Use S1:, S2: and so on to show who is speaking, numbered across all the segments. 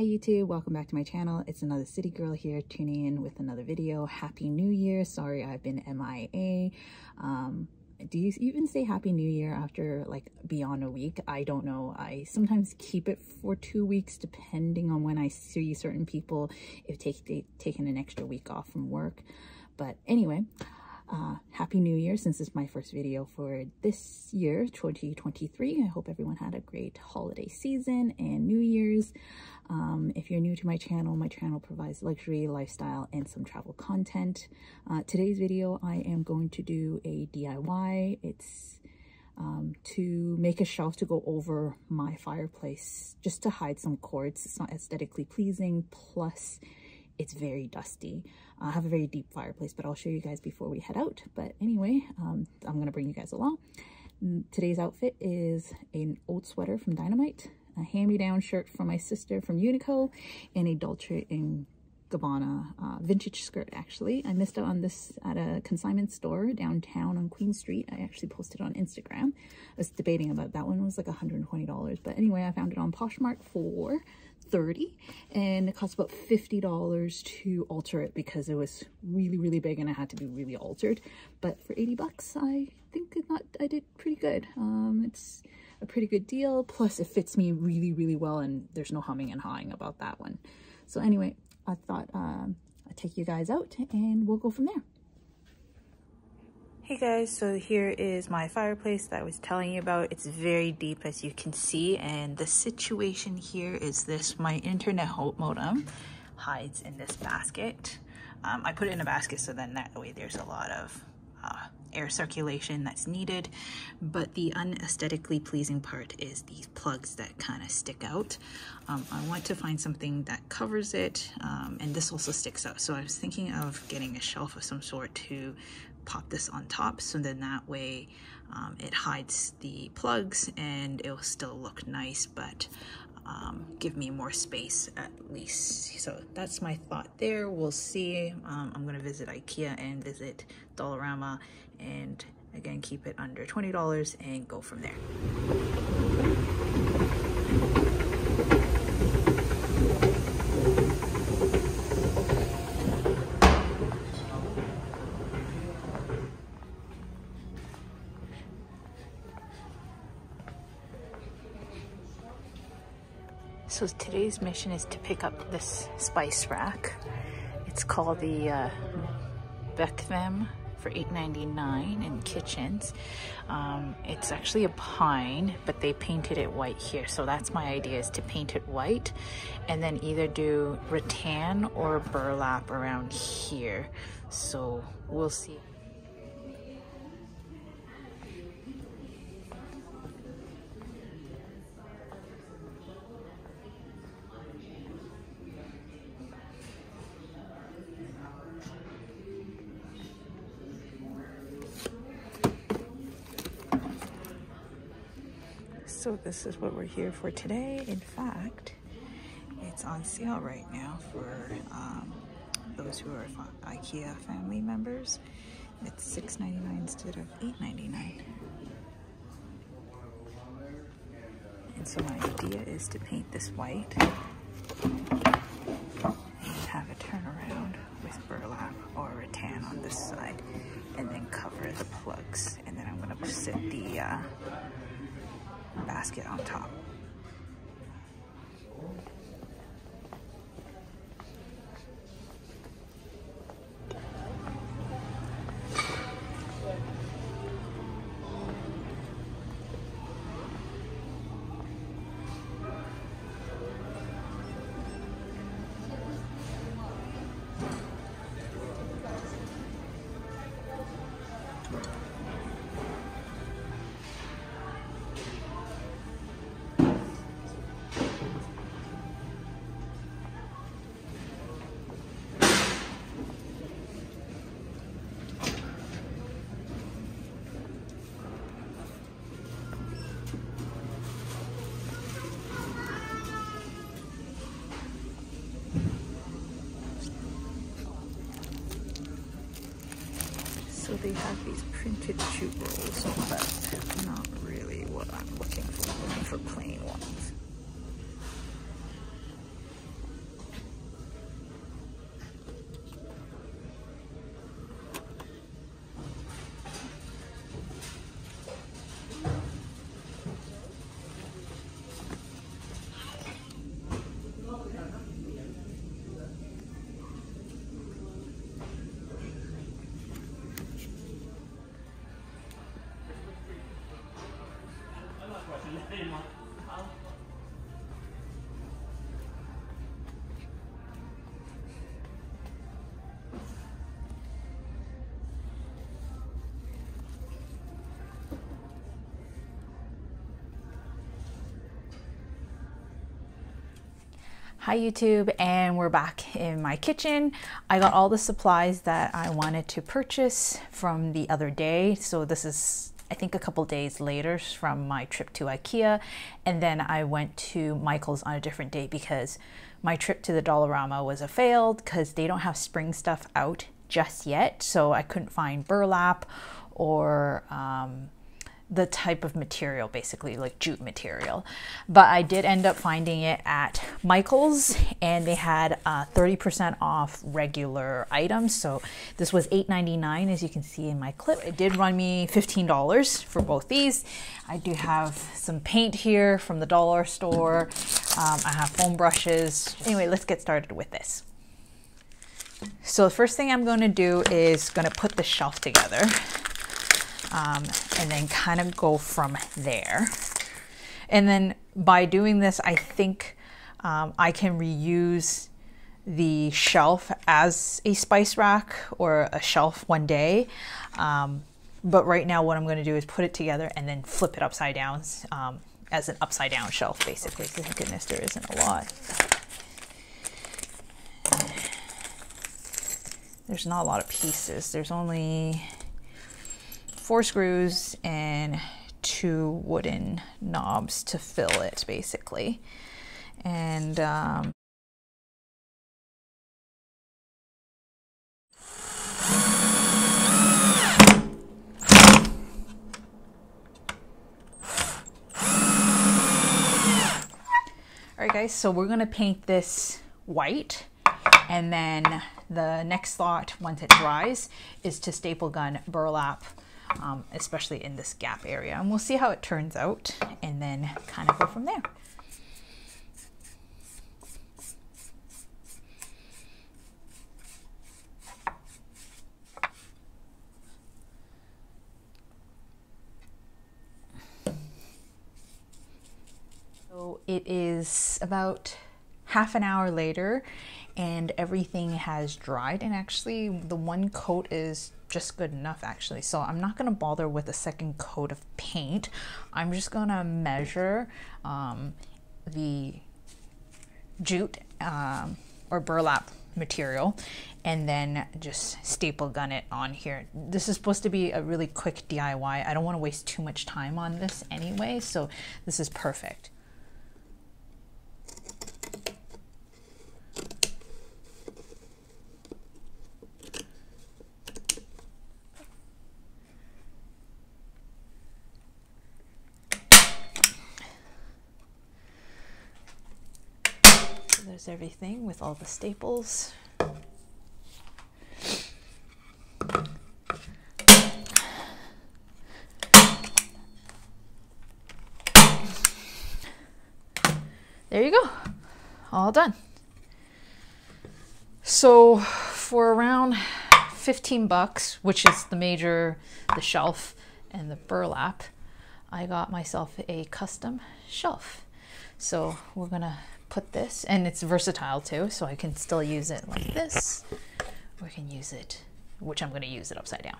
S1: Hi YouTube, welcome back to my channel. It's another city girl here tuning in with another video. Happy New Year. Sorry I've been MIA. Um, do you even say Happy New Year after like beyond a week? I don't know. I sometimes keep it for two weeks depending on when I see certain people if take, they taken an extra week off from work. But anyway, uh, Happy New Year since it's my first video for this year, 2023. I hope everyone had a great holiday season and New Year's. Um, if you're new to my channel, my channel provides luxury, lifestyle, and some travel content. Uh, today's video, I am going to do a DIY. It's um, to make a shelf to go over my fireplace just to hide some cords. It's not aesthetically pleasing, plus it's very dusty. I have a very deep fireplace, but I'll show you guys before we head out. But anyway, um, I'm going to bring you guys along. Today's outfit is an old sweater from Dynamite a hand-me-down shirt from my sister from Uniqlo, and a Dolce & Gabbana uh, vintage skirt, actually. I missed out on this at a consignment store downtown on Queen Street. I actually posted on Instagram. I was debating about that one. Was like $120. But anyway, I found it on Poshmark for 30 and it cost about $50 to alter it because it was really, really big and it had to be really altered. But for 80 bucks, I think it not, I did pretty good. Um, it's a pretty good deal. Plus it fits me really, really well and there's no humming and hawing about that one. So anyway, I thought um, I'd take you guys out and we'll go from there. Hey guys, so here is my fireplace that I was telling you about. It's very deep as you can see and the situation here is this, my internet modem hides in this basket. Um, I put it in a basket so then that way there's a lot of uh, air circulation that's needed. But the unesthetically pleasing part is these plugs that kind of stick out. Um, I want to find something that covers it, um, and this also sticks out. So I was thinking of getting a shelf of some sort to pop this on top so then that way um, it hides the plugs and it will still look nice but um, give me more space at least. So that's my thought there. We'll see. Um, I'm going to visit Ikea and visit Dollarama and again keep it under $20 and go from there. So today's mission is to pick up this spice rack. It's called the uh, for $8.99 in kitchens. Um, it's actually a pine, but they painted it white here. So that's my idea is to paint it white and then either do rattan or burlap around here. So we'll see. So this is what we're here for today. In fact, it's on sale right now for um, those who are IKEA family members. It's $6.99 instead of $8.99. And so my idea is to paint this white and have a turn around with burlap or rattan on this side and then cover the plugs. And then I'm gonna set the uh, basket on top. They have these printed jute rolls, but not really what I'm looking for. I'm looking for plain ones. Hi YouTube and we're back in my kitchen. I got all the supplies that I wanted to purchase from the other day. So this is I think a couple days later from my trip to Ikea and then I went to Michael's on a different day because my trip to the Dollarama was a failed because they don't have spring stuff out just yet so I couldn't find burlap or um, the type of material, basically like jute material. But I did end up finding it at Michael's and they had 30% uh, off regular items. So this was $8.99 as you can see in my clip. It did run me $15 for both these. I do have some paint here from the dollar store. Um, I have foam brushes. Anyway, let's get started with this. So the first thing I'm going to do is going to put the shelf together um, and then kind of go from there. And then by doing this, I think um, I can reuse the shelf as a spice rack or a shelf one day. Um, but right now what I'm going to do is put it together and then flip it upside down um, as an upside down shelf basically. Thank goodness there isn't a lot. There's not a lot of pieces. There's only four screws and two wooden knobs to fill it basically. And um, All right guys, so we're gonna paint this white and then the next thought once it dries is to staple gun burlap um, especially in this gap area. And we'll see how it turns out and then kind of go from there. So it is about half an hour later and everything has dried and actually the one coat is just good enough actually. So I'm not gonna bother with a second coat of paint. I'm just gonna measure um, the jute um, or burlap material and then just staple gun it on here. This is supposed to be a really quick DIY. I don't wanna waste too much time on this anyway, so this is perfect. There's everything with all the staples. There you go, all done. So for around 15 bucks, which is the major, the shelf and the burlap, I got myself a custom shelf. So we're gonna put this, and it's versatile too, so I can still use it like this, I can use it, which I'm gonna use it upside down.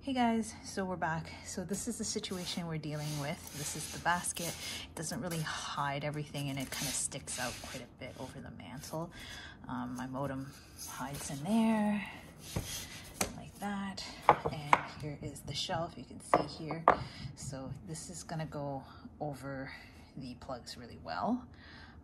S1: Hey guys, so we're back. So this is the situation we're dealing with. This is the basket. It doesn't really hide everything and it kind of sticks out quite a bit over the mantle. Um, my modem hides in there like that. And here is the shelf you can see here. So this is gonna go over the plugs really well.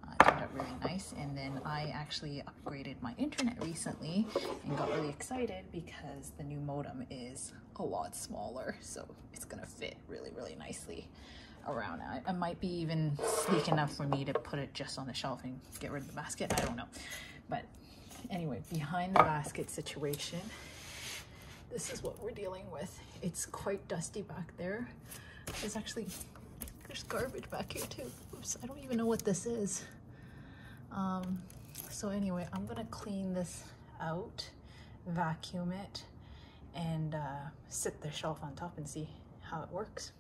S1: Uh, turned out really nice. And then I actually upgraded my internet recently and got really excited because the new modem is a lot smaller. So it's gonna fit really, really nicely around. I, I might be even sleek enough for me to put it just on the shelf and get rid of the basket. I don't know. But anyway, behind the basket situation, this is what we're dealing with. It's quite dusty back there. There's actually there's garbage back here too. Oops, I don't even know what this is. Um, so anyway, I'm gonna clean this out, vacuum it, and uh, sit the shelf on top and see how it works.